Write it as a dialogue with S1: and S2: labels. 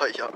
S1: 看一下。